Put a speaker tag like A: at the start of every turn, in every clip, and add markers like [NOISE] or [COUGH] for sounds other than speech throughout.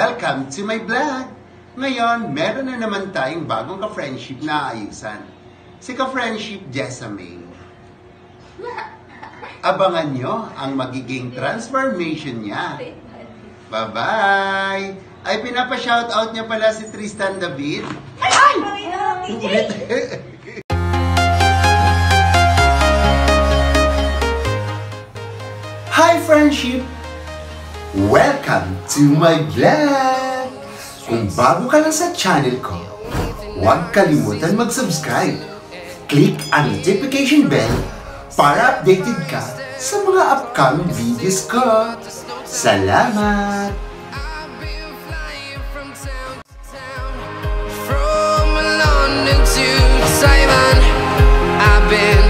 A: Welcome to my vlog! Ngayon, meron na naman tayong bagong ka-friendship na ayusan. Si ka-friendship Jessamine. Abangan nyo ang magiging transformation niya. Bye-bye! Ay, pinapa-shoutout niya pala si Tristan David. Ay! Ulit! Hi, friendship! Welcome to my vlog! Kung bago ka lang sa channel ko, huwag kalimutan mag-subscribe. Click ang notification bell para updated ka sa mga upcoming videos ko. Salamat!
B: From London to Taiwan. I've been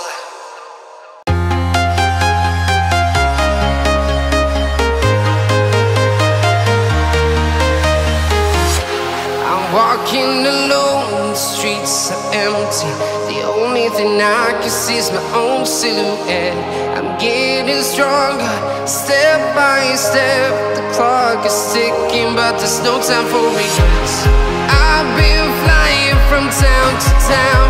B: and I can see it's my own silhouette. I'm getting stronger, step by step. The clock is ticking, but there's no time for me. I've been flying from town to town.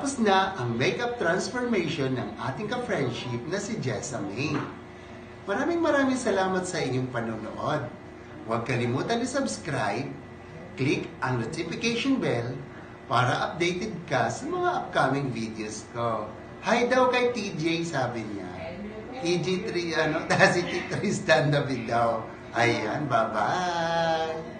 A: Tapos na ang makeup transformation ng ating ka-friendship na si Jessa May. Maraming maraming salamat sa inyong panonood. Huwag kalimutan i-subscribe, click ang notification bell para updated ka sa mga upcoming videos ko. Hi daw kay TJ, sabi niya. TJ3, ano, [LAUGHS] si T3 stand-up daw. Ayan, bye-bye!